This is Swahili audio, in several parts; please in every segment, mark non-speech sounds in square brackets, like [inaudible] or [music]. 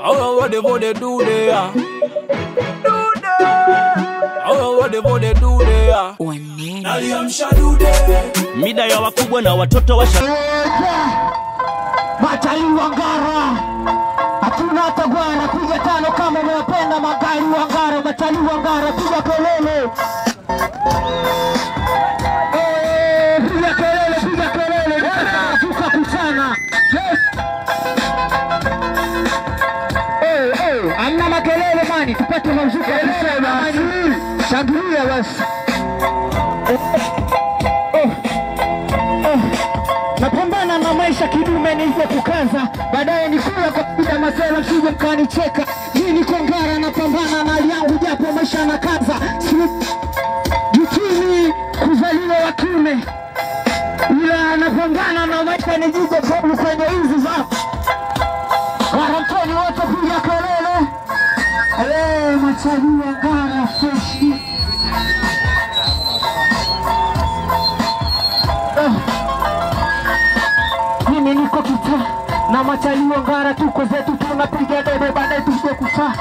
Oh, what they do there? Do there. Oh, what they what they do there? Naliamsha dude. mida ya wakubwa na watoto washa Matalii wa Ngara, hatuna hata gwara, kuja tano kama umewapenda magari Wangara, Matai Wangara wa Ngara, piga kelele kusema. Shangilia basi. napambana na maisha kidume nilivyo kukaza, baadaye nikula kwa kupita masela, msije mkanicheka. Hii ni kongara, napambana na hali yangu, japo maisha na kaza, jutini kuzaliwa wa kiume, ila napambana na maisha nijije kwenye hizi za ale gara freshi mimi niko kita na machaliwa Ngara, tuko zetu tunapiga debe, baadaye tuje kutaa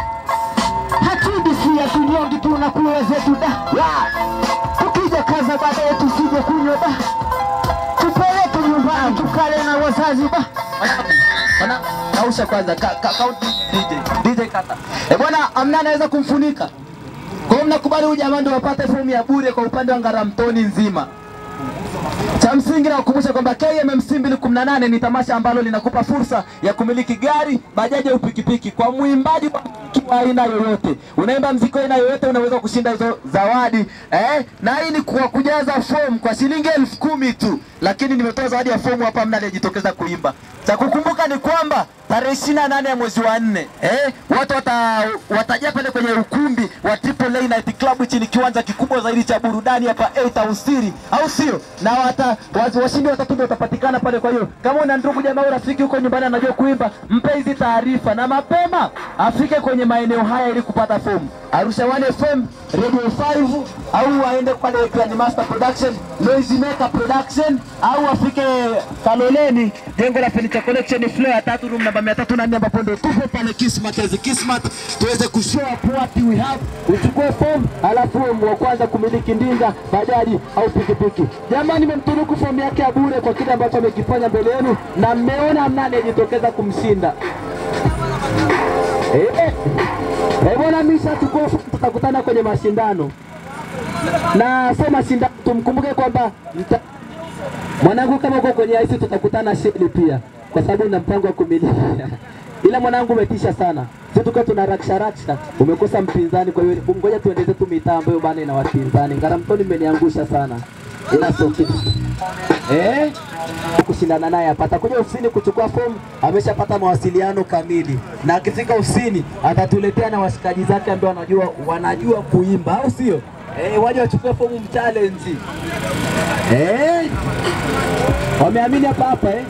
hatudisia tunyongi, tunakula zetu da. Tukija kaza, baadaye tusije kunywa da. Tupeleke nyumbani tukale na wazazi Bwana, kausha kwanza ka, ka, DJ, DJ kata. Eh bwana, amna anaweza kumfunika. Kwa hiyo mnakubali huyu jamaa ndio wapate fomu ya bure kwa upande wa Ngaramtoni nzima. Cha msingi nakukumbusha kwamba KMMC 218 ni tamasha ambalo linakupa fursa ya kumiliki gari, bajaji au pikipiki kwa mwimbaji wa aina yoyote. Unaimba mziki aina yoyote, unaweza kushinda hizo zawadi eh? Na hii ni kwa kujaza fomu kwa shilingi elfu kumi tu, lakini nimetoa zawadi ya fomu hapa, mna aliyejitokeza kuimba. Cha kukumbuka ni kwamba tarehe 28 ya mwezi wa nne eh, watu wata, watajaa pale kwenye ukumbi wa Triple A Night Club. Hichi ni kiwanja kikubwa zaidi cha burudani hapa Eight au City, au sio? Na wata, washindi watatu ndio watapatikana pale. Kwa hiyo kama una ndugu jamaa au rafiki huko nyumbani anajua kuimba, mpe hizi taarifa na mapema afike kwenye maeneo haya ili kupata fomu. Arusha One FM, Radio 5 au aende pale Grand Master Production, Noise Maker Production au afike Kaloleni, jengo la Furniture Collection floor ya 3 room namba 304 ambapo ndio tupo pale Kismat as Kismat tuweze kushow up what we have. Uchukue form alafu wa kwanza kumiliki ndinga, bajaji au pikipiki. Jamani, nimemtunuku fomu yake ya bure kwa kile ambacho amekifanya mbele yenu na mmeona hamna anayejitokeza kumshinda. Eh, eh. Misha, chukua tutakutana kwenye mashindano na sio mashindano, tumkumbuke kwamba mwanangu, kama uko kwenye IC tutakutana sheli pia, kwa sababu na mpango wa kumilia [laughs] ila mwanangu umetisha sana, sisi tuko tuna raksha raksha, umekosa mpinzani. Kwa hiyo ngoja tuendeze tu mitaa ambayo bana ina wapinzani. Ngaramtoni mmeniangusha sana, ila sio kitu eh kushindana naye hapa. Atakuja ofisini kuchukua fomu, ameshapata mawasiliano kamili, na akifika ofisini atatuletea na washikaji zake ambao wanajua wanajua kuimba, au sio? Eh, waje wachukue fomu mchallenge. Eh, wameamini hapa hapa eh.